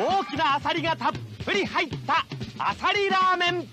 大きなアサリがたっぷり入ったアサリラーメン、